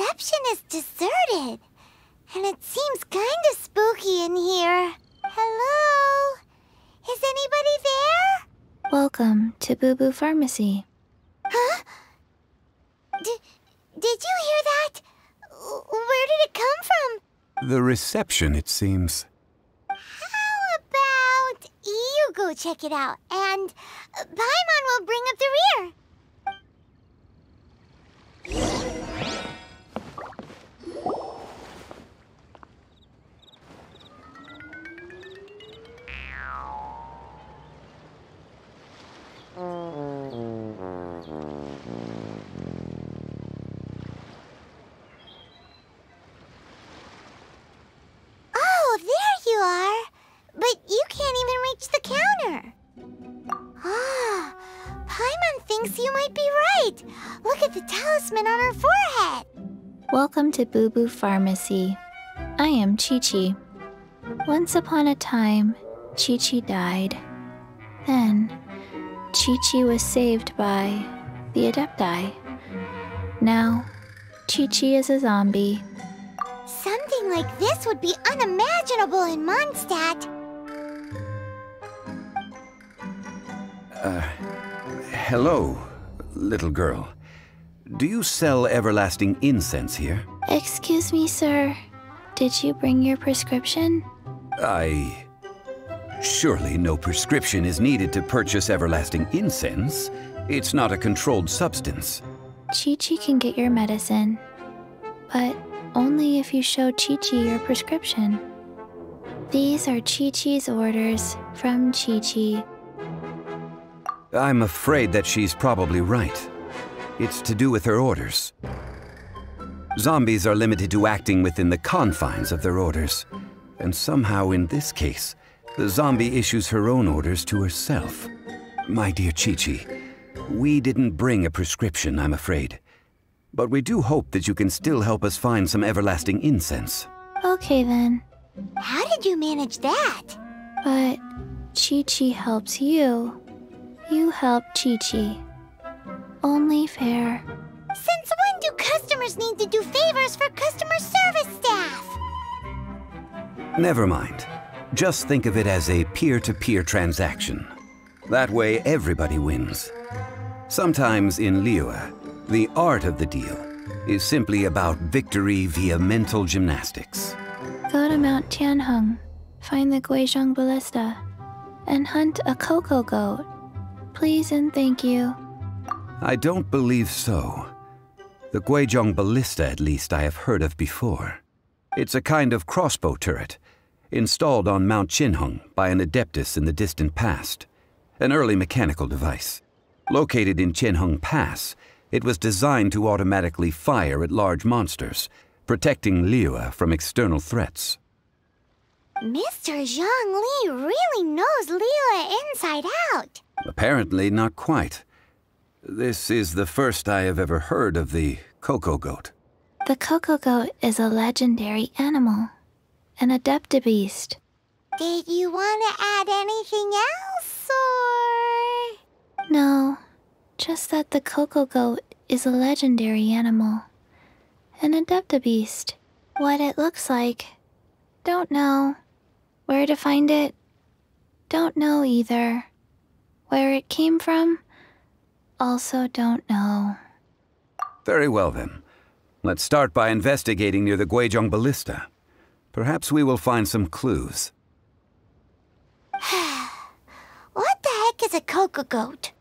reception is deserted. And it seems kind of spooky in here. Hello? Is anybody there? Welcome to Bubu Pharmacy. Huh? D did you hear that? Where did it come from? The reception, it seems. How about you go check it out, and Paimon will bring up the rear. Oh, there you are. But you can't even reach the counter. Ah, Paimon thinks you might be right. Look at the talisman on her forehead. Welcome to Bubu Pharmacy. I am Qiqi. Once upon a time, Qiqi died. Then, Chi Chi was saved by the Adepti. Now, Qiqi is a zombie. Something like this would be unimaginable in Mondstadt. Uh, hello, little girl. Do you sell everlasting incense here? Excuse me, sir. Did you bring your prescription? I. Surely no prescription is needed to purchase everlasting incense. It's not a controlled substance. Qiqi can get your medicine, but only if you show Qiqi your prescription. These are Qiqi's orders from Qiqi. I'm afraid that she's probably right. It's to do with her orders. Zombies are limited to acting within the confines of their orders. And somehow, in this case, the zombie issues her own orders to herself. My dear Qiqi, we didn't bring a prescription, I'm afraid. But we do hope that you can still help us find some everlasting incense. Okay then, How did you manage that? but Qiqi helps you. You help Qiqi. Only fair. Since when do customers need to do favors for customer service staff? Never mind. Just think of it as a peer-to-peer transaction. That way, everybody wins. Sometimes in Liyue, the art of the deal is simply about victory via mental gymnastics. Go to Mount Tianheng, find the Guizhong Ballista, and hunt a cocogoat. Please and thank you. I don't believe so. The Guizhong Ballista, at least, I have heard of before. It's a kind of crossbow turret, installed on Mount Tianheng by an adeptus in the distant past, an early mechanical device. Located in Tianheng Pass, it was designed to automatically fire at large monsters, protecting Liyue from external threats. Mr. Zhongli really knows Liyue inside out. Apparently, not quite. This is the first I have ever heard of the Cocogoat. The cocogoat is a legendary animal, an adeptabeast. Did you want to add anything else, or...? No, just that the cocogoat is a legendary animal, an adeptabeast. What it looks like, don't know. Where to find it, don't know either. Where it came from, also don't know. Very well then. Let's start by investigating near the Guizhong Ballista. Perhaps we will find some clues. What the heck is a cocogoat?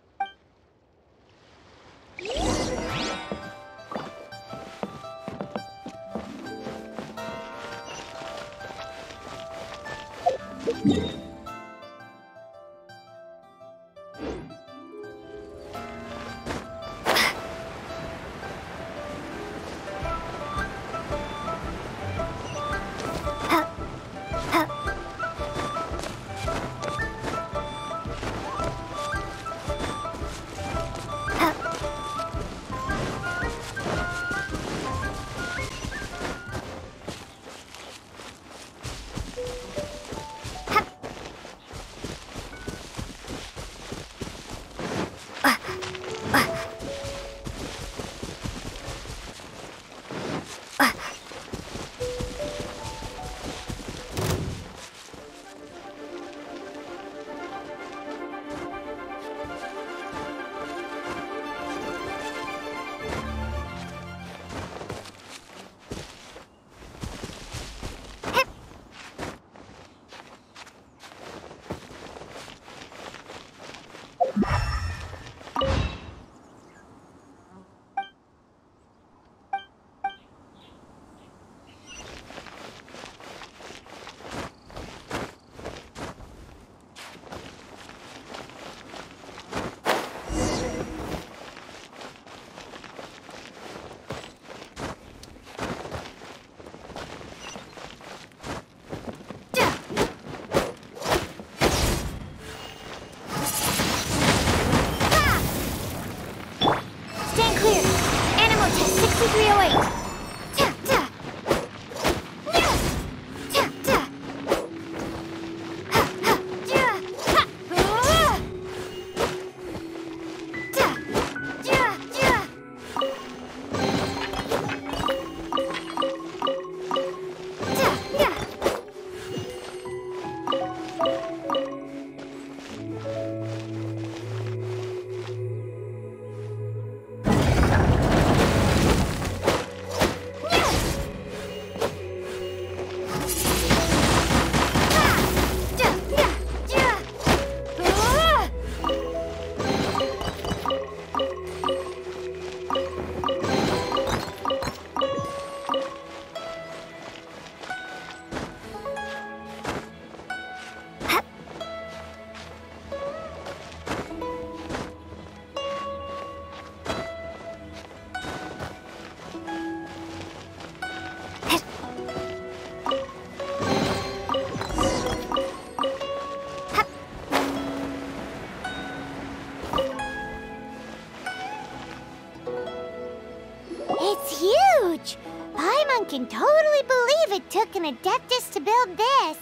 An Adeptus to build this.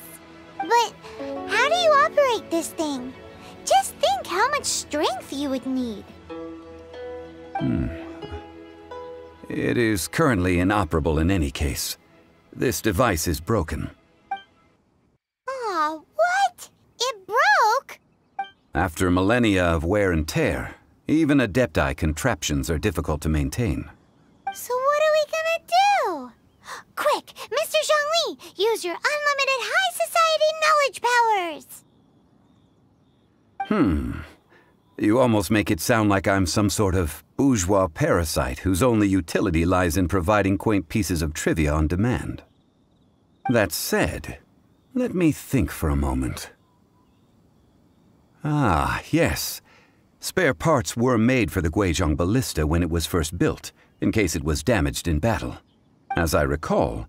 But how do you operate this thing? Just think how much strength you would need. Hmm. It is currently inoperable in any case. This device is broken. Aw, what? It broke? After millennia of wear and tear, even Adepti contraptions are difficult to maintain. So what are we gonna do? Quick, Mr. Zhongli, use your unlimited high society knowledge powers! Hmm. You almost make it sound like I'm some sort of bourgeois parasite whose only utility lies in providing quaint pieces of trivia on demand. That said, let me think for a moment. Ah, yes. Spare parts were made for the Guizhong Ballista when it was first built, in case it was damaged in battle. As I recall,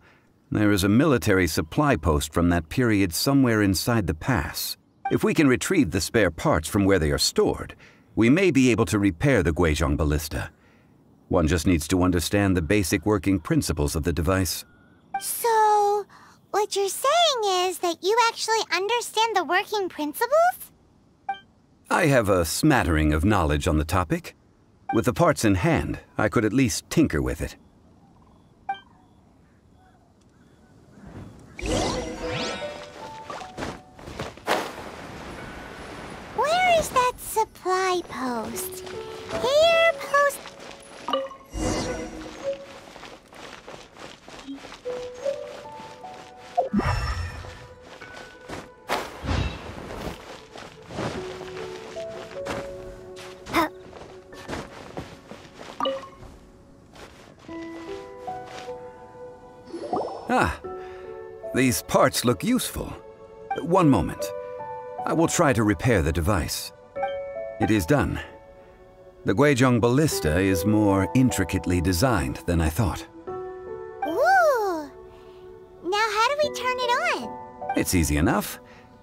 there is a military supply post from that period somewhere inside the pass. If we can retrieve the spare parts from where they are stored, we may be able to repair the Guizhong Ballista. One just needs to understand the basic working principles of the device. So, what you're saying is that you actually understand the working principles? I have a smattering of knowledge on the topic. With the parts in hand, I could at least tinker with it. Post? Here, post... Ah, these parts look useful. One moment. I will try to repair the device. It is done. The Guizhong Ballista is more intricately designed than I thought. Ooh! Now how do we turn it on? It's easy enough.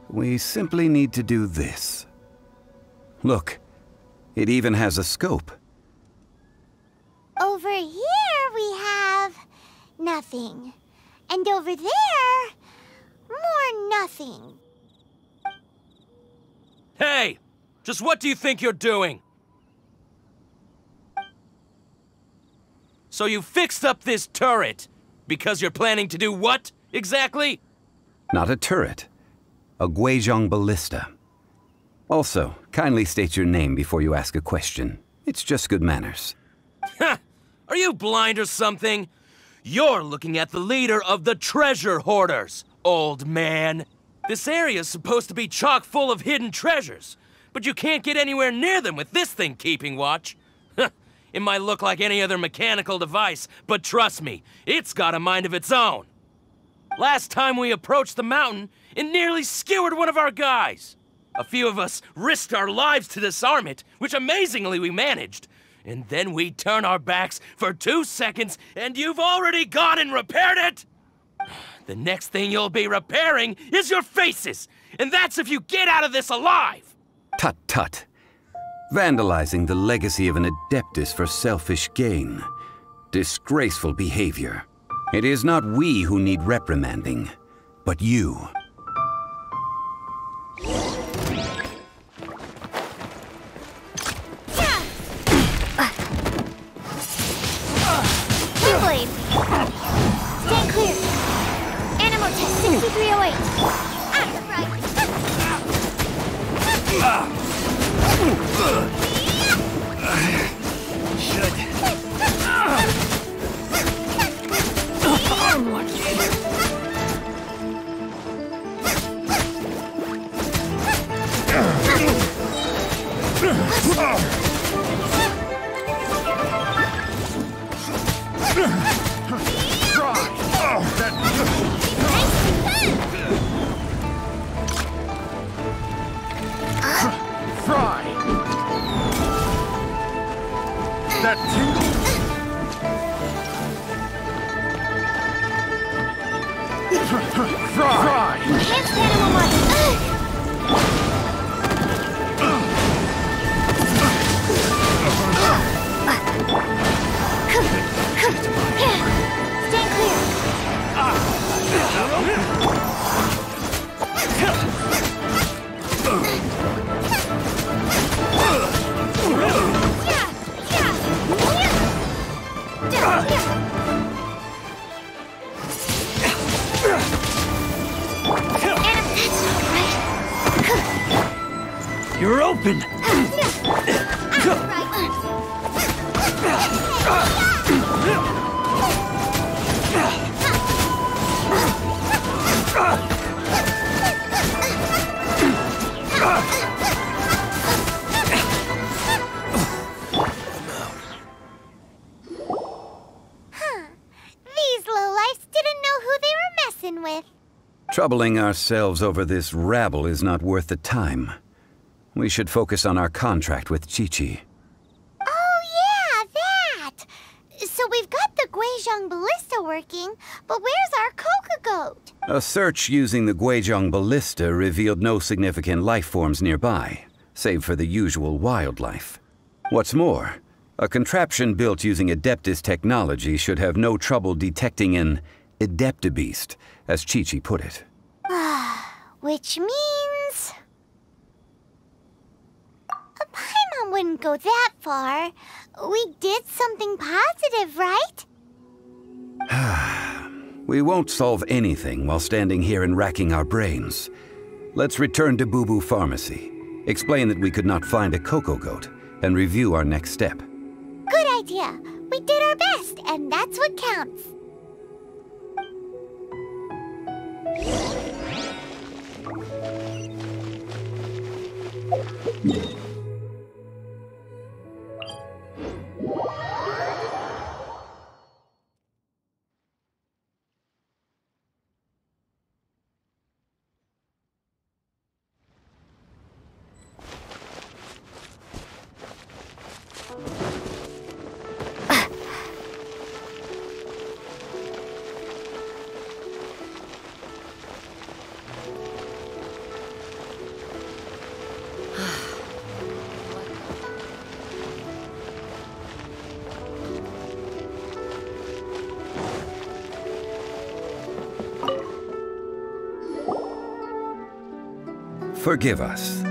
We simply need to do this. Look, it even has a scope. Over here we have... nothing. And over there... more nothing. Hey! Just what do you think you're doing? So you fixed up this turret because you're planning to do what, exactly? Not a turret. A Guizhong Ballista. Also, kindly state your name before you ask a question. It's just good manners. Ha! Are you blind or something? You're looking at the leader of the treasure hoarders, old man. This area's supposed to be chock full of hidden treasures, but you can't get anywhere near them with this thing keeping watch. it might look like any other mechanical device, but trust me, it's got a mind of its own. Last time we approached the mountain, it nearly skewered one of our guys. A few of us risked our lives to disarm it, which amazingly we managed. And then we turn our backs for two seconds, and you've already gone and repaired it! The next thing you'll be repairing is your faces! And that's if you get out of this alive! Tut tut. Vandalizing the legacy of an Adeptus for selfish gain. Disgraceful behavior. It is not we who need reprimanding, but you. Stand clear! Animal test 6308! Good. Troubling ourselves over this rabble is not worth the time. We should focus on our contract with Qiqi. Oh, yeah, that! So we've got the Guizhong Ballista working, but where's our Coca Goat? A search using the Guizhong Ballista revealed no significant life forms nearby, save for the usual wildlife. What's more, a contraption built using Adeptus technology should have no trouble detecting an Adeptabeast, as Qiqi put it. Ah, which means. A Paimon wouldn't go that far. We did something positive, right? We won't solve anything while standing here and racking our brains. Let's return to Bubu Pharmacy, explain that we could not find a Cocogoat, and review our next step. Good idea. We did our best, and that's what counts. Forgive us.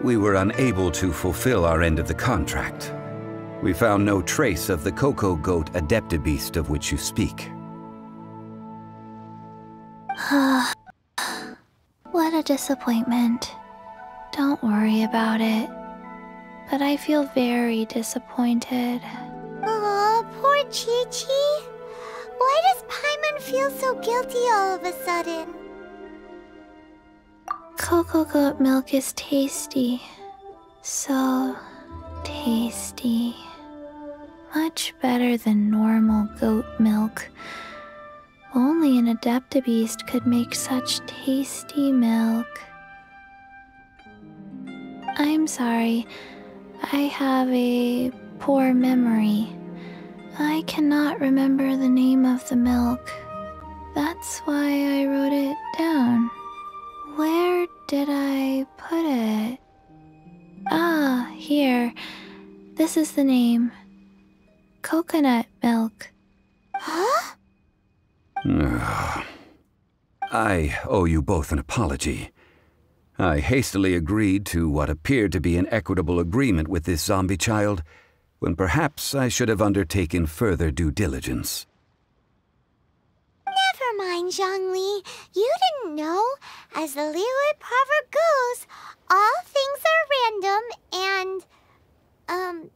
We were unable to fulfill our end of the contract. We found no trace of the Cocogoat Adeptabeast of which you speak. What a disappointment. Don't worry about it. But I feel very disappointed. Aw, poor Qiqi. Why does Paimon feel so guilty all of a sudden? Cocogoat milk is tasty. So tasty. Much better than normal goat milk. Only an Adeptabeast could make such tasty milk. I'm sorry. I have a poor memory. I cannot remember the name of the milk. That's why I wrote it down. Where did I put it? Ah, here. This is the name coconut milk. Huh? I owe you both an apology. I hastily agreed to what appeared to be an equitable agreement with this zombie child, when perhaps I should have undertaken further due diligence. Zhongli. You didn't know. As the Liyue proverb goes, all things are random and. Um.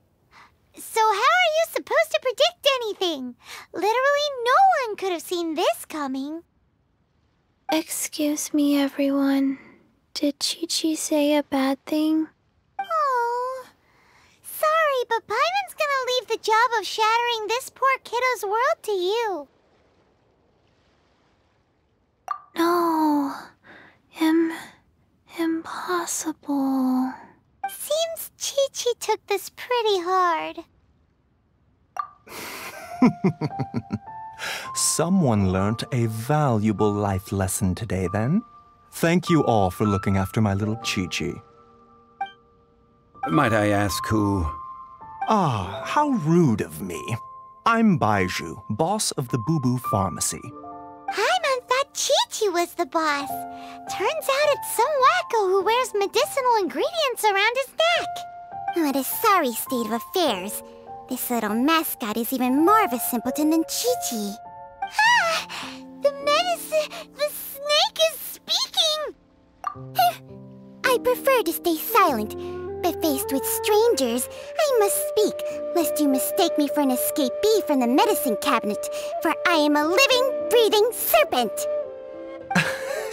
So, how are you supposed to predict anything? Literally, no one could have seen this coming. Excuse me, everyone. Did Qiqi say a bad thing? Oh. Sorry, but Paimon's gonna leave the job of shattering this poor kiddo's world to you. No. Im. Impossible. Seems Qiqi took this pretty hard. Someone learnt a valuable life lesson today, then. Thank you all for looking after my little Qiqi. Might I ask who? Ah, how rude of me. I'm Baizhu, boss of the Bubu Pharmacy. Chi was the boss. Turns out it's some wacko who wears medicinal ingredients around his neck. What a sorry state of affairs. This little mascot is even more of a simpleton than Chi Chi. Ah! The medicine. The snake is speaking! I prefer to stay silent. but faced with strangers, I must speak, lest you mistake me for an escapee from the medicine cabinet, for I am a living, breathing serpent.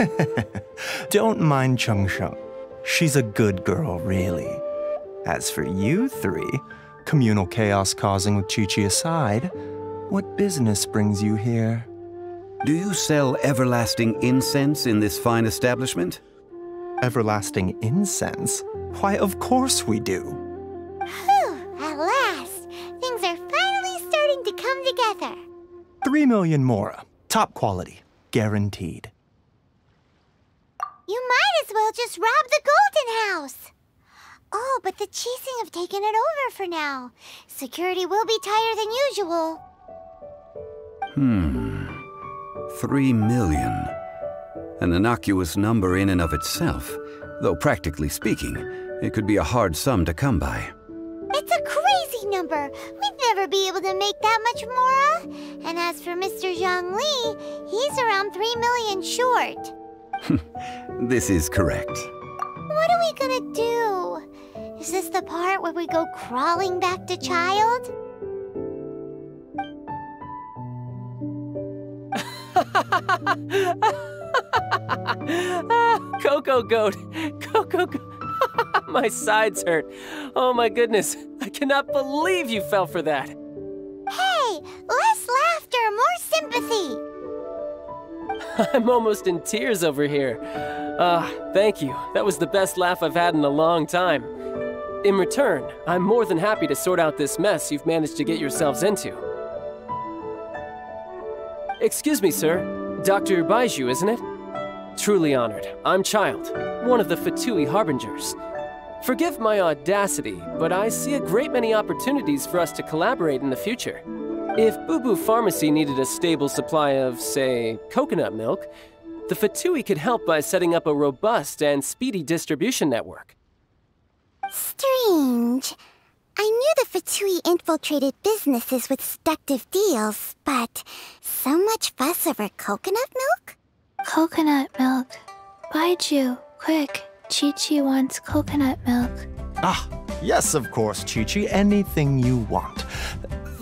Don't mind Changsheng. She's a good girl, really. As for you three, communal chaos causing with Qiqi aside, what business brings you here? Do you sell everlasting incense in this fine establishment? Everlasting incense? Why, of course we do. Whew, at last. Things are finally starting to come together. Three million mora. Top quality. Guaranteed. As well just rob the Golden House. Oh, but the Qixing have taken it over for now. Security will be tighter than usual. Hmm. Three million. An innocuous number in and of itself, though practically speaking, it could be a hard sum to come by. It's a crazy number. We'd never be able to make that much Mora. And as for Mr. Zhongli, he's around three million short. This is correct. What are we gonna do? Is this the part where we go crawling back to Childe? Coco Goat! Cocogoat! my sides hurt. Oh my goodness. I cannot believe you fell for that. Hey, less laughter, more sympathy. I'm almost in tears over here. Ah, thank you. That was the best laugh I've had in a long time. In return, I'm more than happy to sort out this mess you've managed to get yourselves into. Excuse me, sir. Dr. Baizhu, isn't it? Truly honored. I'm Childe, one of the Fatui Harbingers. Forgive my audacity, but I see a great many opportunities for us to collaborate in the future. If Bubu Pharmacy needed a stable supply of, say, coconut milk, the Fatui could help by setting up a robust and speedy distribution network. Strange. I knew the Fatui infiltrated businesses with seductive deals, but so much fuss over coconut milk? Coconut milk. Baizhu, quick. Qiqi wants coconut milk. Ah, yes, of course, Qiqi. Anything you want.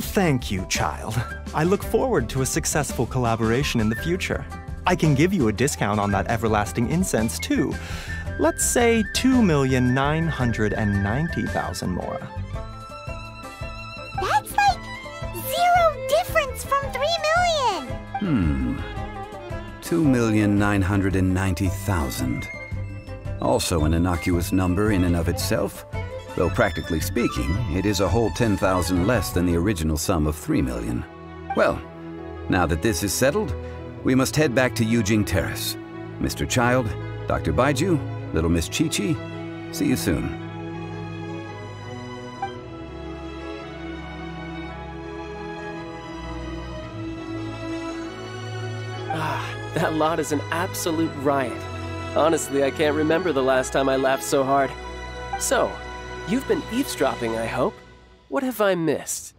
Thank you, Childe. I look forward to a successful collaboration in the future. I can give you a discount on that everlasting incense, too. Let's say 2,990,000 mora. That's like zero difference from three million. Hmm. 2,990,000. Also an innocuous number in and of itself, though practically speaking, it is a whole 10,000 less than the original sum of 3 million. Well, now that this is settled, we must head back to Yujing Terrace. Mr. Childe, Dr. Baizhu, Little Miss Qiqi, see you soon. Ah, that lot is an absolute riot. Honestly, I can't remember the last time I laughed so hard. So, you've been eavesdropping, I hope. What have I missed?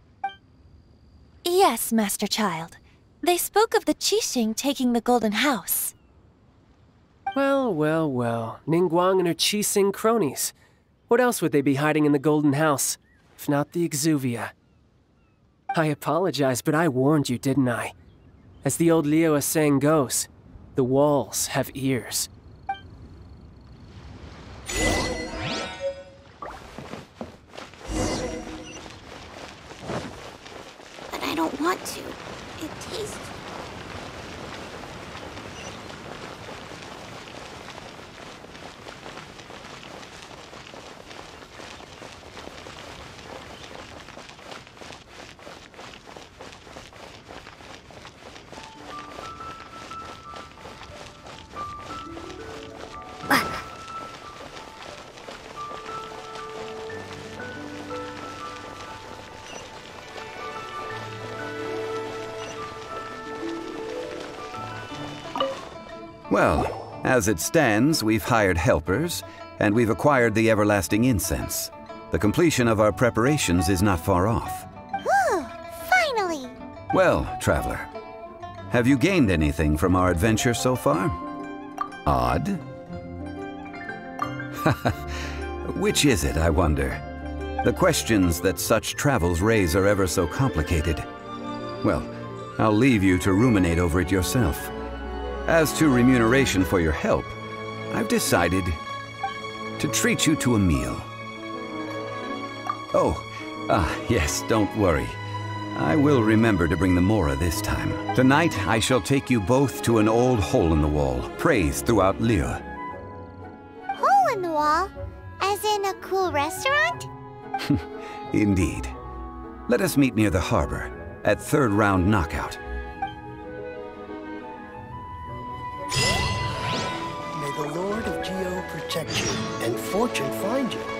Yes, Master Childe. They spoke of the Qixing taking the Golden House. Well, well, well. Ningguang and her Qixing cronies. What else would they be hiding in the Golden House, if not the Exuvia? I apologize, but I warned you, didn't I? As the old Liyue saying goes, the walls have ears. Well, as it stands, we've hired helpers, and we've acquired the everlasting incense. The completion of our preparations is not far off. Finally. Well, traveler, have you gained anything from our adventure so far? Odd. Which is it, I wonder? The questions that such travels raise are ever so complicated. Well, I'll leave you to ruminate over it yourself. As to remuneration for your help, I've decided to treat you to a meal. Oh, ah, yes, don't worry. I will remember to bring the Mora this time. Tonight, I shall take you both to an old hole in the wall, praised throughout Liyue. Hole in the wall? As in a cool restaurant? Indeed. Let us meet near the harbor, at third round knockout. Protect you and fortune find you.